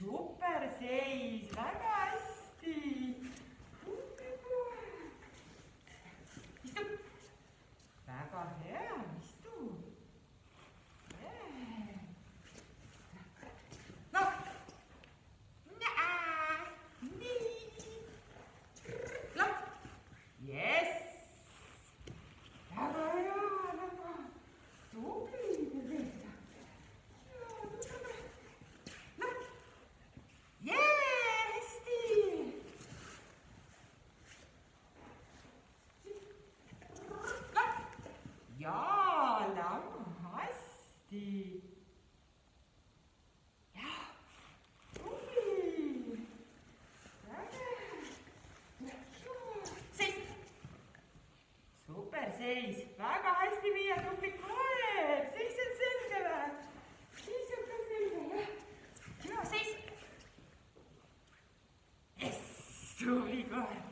super seis, väga die ja. Ui. Väga. seis. super seis, väga hästi viia tublik koer, seis on selge või? seis on ka selge jah. hüva seis. jess, tubli koer